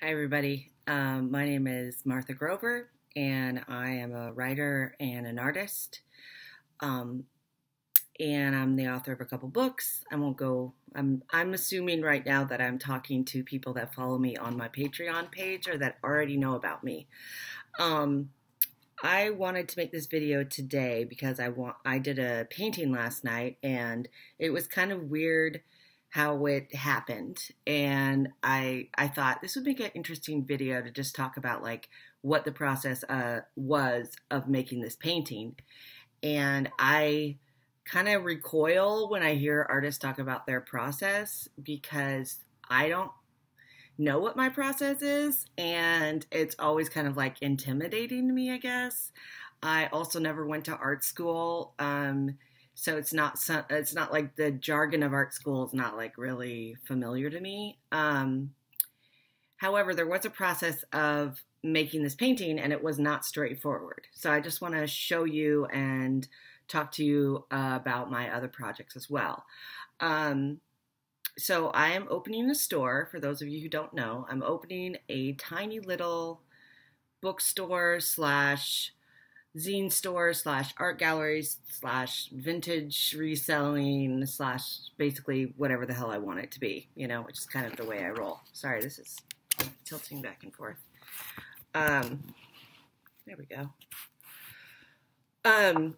Hi, everybody. Um, my name is Martha Grover, and I am a writer and an artist. Um, and I'm the author of a couple books. I won't go. I'm I'm assuming right now that I'm talking to people that follow me on my Patreon page or that already know about me. Um, I wanted to make this video today because I want I did a painting last night and it was kind of weird how it happened. And i i thought this would make an interesting video to just talk about like what the process uh, was of making this painting. And i kind of recoil when i hear artists talk about their process because i don't know what my process is and it's always kind of like intimidating to me i guess. I also never went to art school um, so it's not it's not like the jargon of art school is not like really familiar to me. Um, however, there was a process of making this painting, and it was not straightforward. So I just want to show you and talk to you uh, about my other projects as well. Um, so I am opening a store. For those of you who don't know, I'm opening a tiny little bookstore slash zine store slash art galleries slash vintage reselling slash basically whatever the hell I want it to be, you know, which is kind of the way I roll. Sorry, this is tilting back and forth. Um, there we go. Um,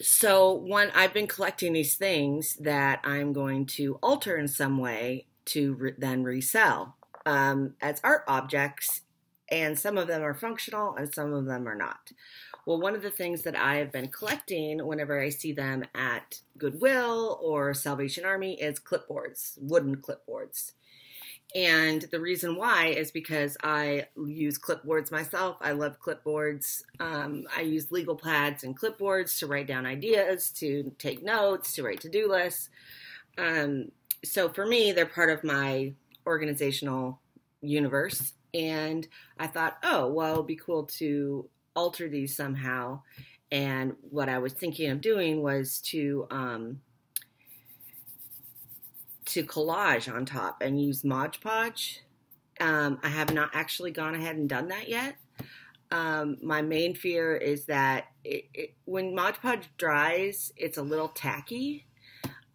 so one, I've been collecting these things that I'm going to alter in some way to re- then resell um, as art objects, and some of them are functional and some of them are not. Well, one of the things that I have been collecting whenever I see them at Goodwill or Salvation Army is clipboards, wooden clipboards. And the reason why is because I use clipboards myself. I love clipboards. Um, I use legal pads and clipboards to write down ideas, to take notes, to write to do lists. Um, so for me, they're part of my organizational universe. And I thought, oh, well, it'd be cool to alter these somehow. And what I was thinking of doing was to um, to collage on top and use Mod Podge. Um, I have not actually gone ahead and done that yet. Um, my main fear is that it, it, when Mod Podge dries, it's a little tacky.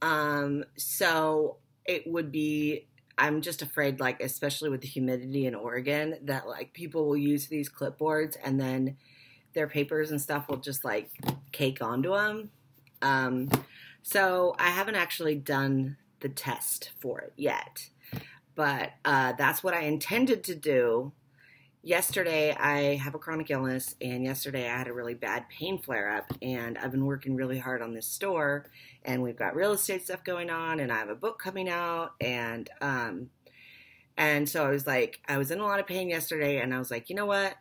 Um, so it would be I'm just afraid, like, especially with the humidity in Oregon, that like people will use these clipboards and then their papers and stuff will just like cake onto them. Um, so I haven't actually done the test for it yet, but uh, that's what I intended to do. Yesterday, I have a chronic illness, and yesterday I had a really bad pain flare up, and I've been working really hard on this store, and we've got real estate stuff going on, and I have a book coming out, and um, and so I was like, I was in a lot of pain yesterday, and I was like, you know what?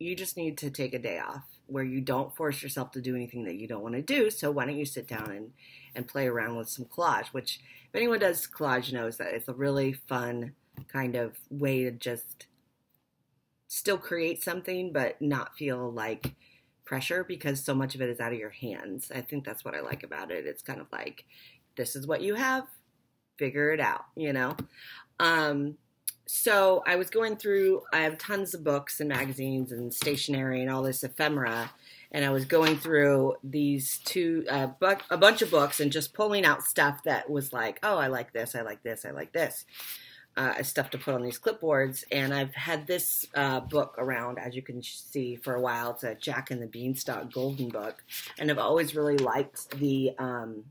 You just need to take a day off where you don't force yourself to do anything that you don't want to do. So why don't you sit down and, and play around with some collage, which if anyone does collage knows that it's a really fun kind of way to just still create something, but not feel like pressure because so much of it is out of your hands. I think that's what I like about it. It's kind of like, this is what you have, figure it out, you know? Um, so I was going through, I have tons of books and magazines and stationery and all this ephemera. And I was going through these two, uh, bu- a bunch of books and just pulling out stuff that was like, oh, I like this, I like this, I like this. Uh, stuff to put on these clipboards. And I've had this uh, book around, as you can see, for a while. It's a Jack and the Beanstalk Golden book. And I've always really liked the um,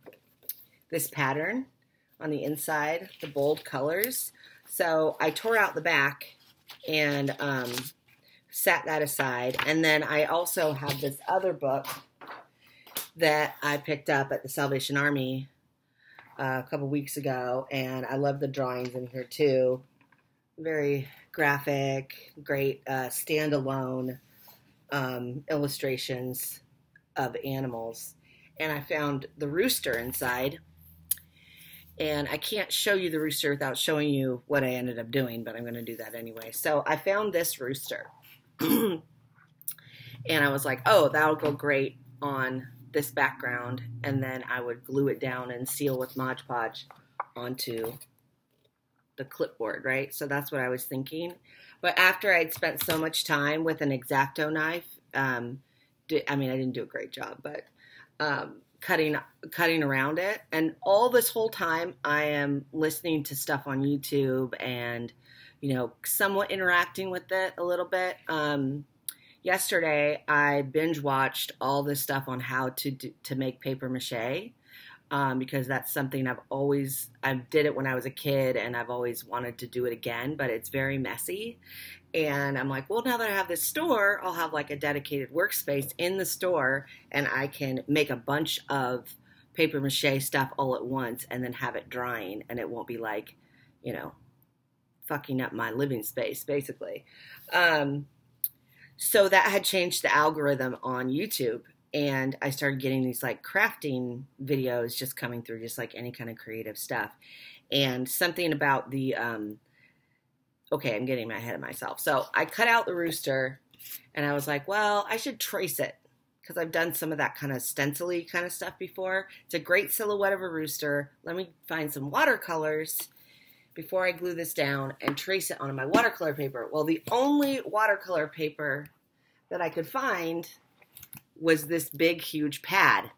this pattern on the inside, the bold colors. So I tore out the back and um, set that aside. And then I also have this other book that I picked up at the Salvation Army uh, a couple weeks ago, and I love the drawings in here too. Very graphic, great uh, standalone um, illustrations of animals. And I found the rooster inside and I can't show you the rooster without showing you what I ended up doing, but I'm going to do that anyway. So I found this rooster, and I was like, oh, that'll go great on this background, and then I would glue it down and seal with Mod Podge onto the clipboard, right? So that's what I was thinking. But after I'd spent so much time with an exacto knife, um, I mean, I didn't do a great job, but um, cutting cutting around it, and all this whole time, I am listening to stuff on YouTube and you know, somewhat interacting with it a little bit. Um, yesterday, I binge watched all this stuff on how to do, to make paper mache. Um, because that's something I've always I did it when I was a kid and I've always wanted to do it again, but it's very messy. And I'm like, well, now that I have this store, I'll have like a dedicated workspace in the store and I can make a bunch of paper mache stuff all at once and then have it drying and it won't be like, you know, fucking up my living space, basically. Um, so that had changed the algorithm on YouTube. And I started getting these like crafting videos just coming through, just like any kind of creative stuff. And something about the, um, okay, I'm getting ahead of myself. So I cut out the rooster and I was like, well, I should trace it because I've done some of that kind of stencily kind of stuff before. It's a great silhouette of a rooster. Let me find some watercolors before I glue this down and trace it onto my watercolor paper. Well, the only watercolor paper that I could find was this big, huge pad.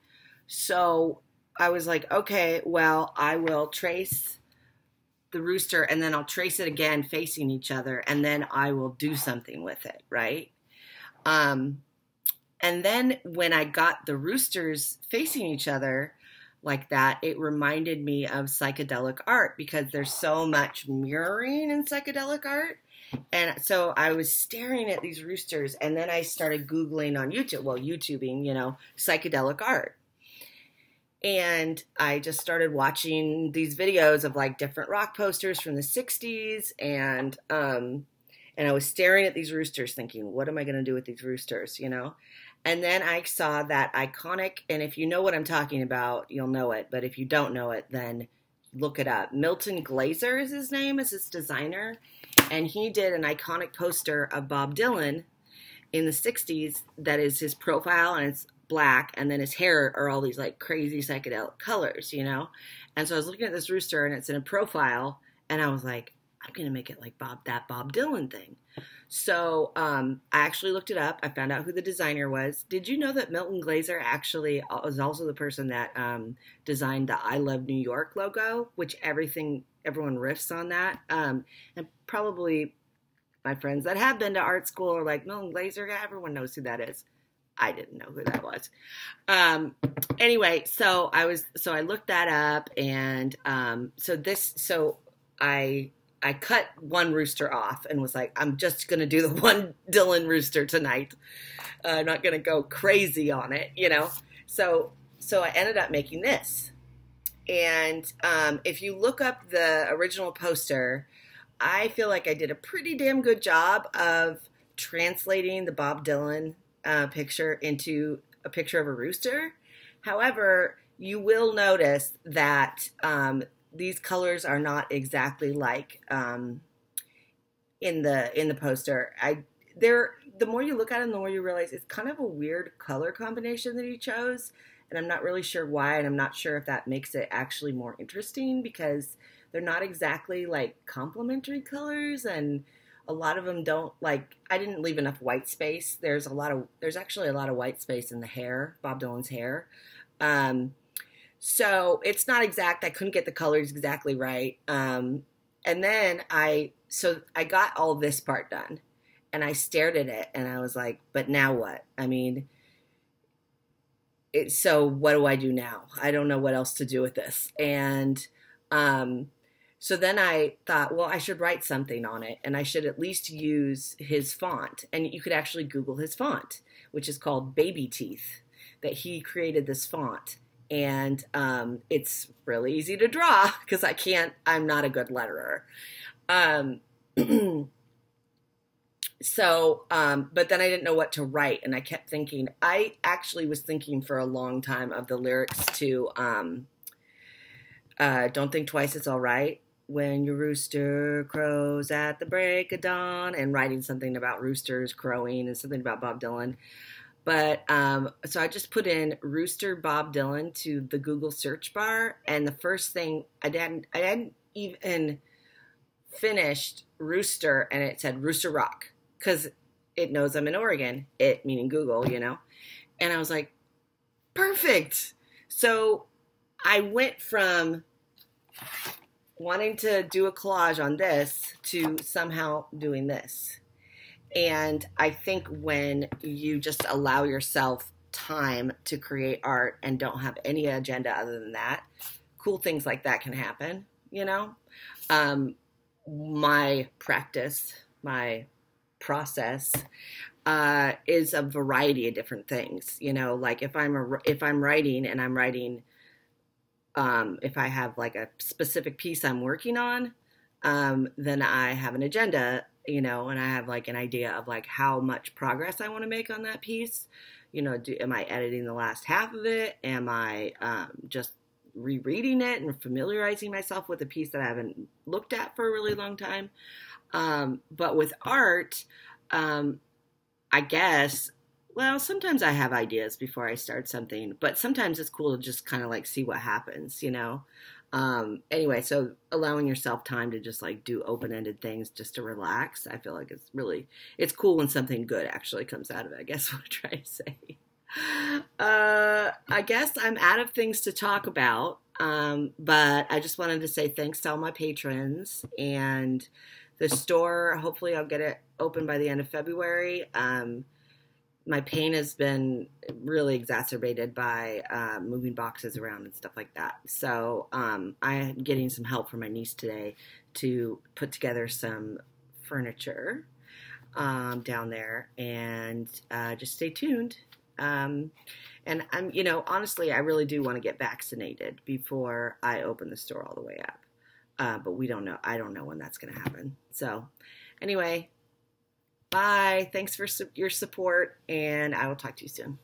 So I was like, okay, well, I will trace the rooster and then I'll trace it again facing each other and then I will do something with it, right? Um, and then when I got the roosters facing each other, like that, it reminded me of psychedelic art because there's so much mirroring in psychedelic art. And so I was staring at these roosters and then I started Googling on YouTube, well, YouTubing, you know, psychedelic art. And I just started watching these videos of like different rock posters from the 60s and, um, and I was staring at these roosters thinking, what am I going to do with these roosters, you know? And then I saw that iconic, and if you know what I'm talking about, you'll know it. But if you don't know it, then look it up. Milton Glaser is his name, is his designer. And he did an iconic poster of Bob Dylan in the 60s that is his profile, and it's black, and then his hair are all these like crazy psychedelic colors, you know? And so I was looking at this rooster, and it's in a profile, and I was like, I'm going to make it like Bob, that Bob Dylan thing. So um, I actually looked it up. I found out who the designer was. Did you know that Milton Glaser actually was also the person that um, designed the "I Love New York" logo, which everything everyone riffs on that, um, and probably my friends that have been to art school are like Milton Glaser. Everyone knows who that is. I didn't know who that was. Um, anyway, so I was so I looked that up, and um, so this so I I cut one rooster off and was like, I'm just going to do the one Dylan rooster tonight. Uh, I'm not going to go crazy on it, you know? So, so I ended up making this. And um, if you look up the original poster, I feel like I did a pretty damn good job of translating the Bob Dylan uh, picture into a picture of a rooster. However, you will notice that um, these colors are not exactly like um, in the in the poster. I they're the more you look at them, the more you realize it's kind of a weird color combination that he chose, and I'm not really sure why, and I'm not sure if that makes it actually more interesting because they're not exactly like complementary colors and a lot of them don't like i didn't leave enough white space there's a lot of there's actually a lot of white space in the hair bob dylan's hair um, so it's not exact. I couldn't get the colors exactly right. Um, and then I, so I got all this part done and I stared at it and I was like, but now what? I mean, it, so what do I do now? I don't know what else to do with this. And, um, so then I thought, well, I should write something on it and I should at least use his font. And you could actually Google his font, which is called Baby Teeth, that he created this font and um, it's really easy to draw because I can't. I'm not a good letterer. Um, so, um, but then I didn't know what to write, and I kept thinking. I actually was thinking for a long time of the lyrics to um, uh, "Don't Think Twice, It's All Right." When your rooster crows at the break of dawn, and writing something about roosters crowing and something about Bob Dylan. But um, so I just put in Rooster Bob Dylan to the Google search bar, and the first thing I didn't, I didn't even finished Rooster and it said Rooster Rock because it knows I'm in Oregon, it meaning Google, you know. And I was like, perfect. So I went from wanting to do a collage on this to somehow doing this. And I think when you just allow yourself time to create art and don't have any agenda other than that, cool things like that can happen, you know? Um, my practice, my process uh, is a variety of different things. You know, like if I'm a, if I'm writing and I'm writing, um, if I have like a specific piece I'm working on, um, then I have an agenda. You know, and I have like an idea of like how much progress I want to make on that piece. You know, do, am I editing the last half of it? Am I um, just rereading it and familiarizing myself with a piece that I haven't looked at for a really long time. Um, but with art, um, I guess, well, sometimes I have ideas before I start something, but sometimes it's cool to just kind of like see what happens, you know? Um, anyway, so allowing yourself time to just like do open ended things just to relax, I feel like it's really, it's cool when something good actually comes out of it, I guess what I'm trying to say. Uh, I guess I'm out of things to talk about, um, but I just wanted to say thanks to all my patrons and the store. Hopefully, I'll get it open by the end of February. Um, my pain has been really exacerbated by uh, moving boxes around and stuff like that. So um, I'm getting some help from my niece today to put together some furniture um, down there, and uh, just stay tuned um, and I'm, you know, honestly, I really do want to get vaccinated before I open the store all the way up. Uh, but we don't know. I don't know when that's going to happen. So, anyway, bye. Thanks for su- your support, and I will talk to you soon.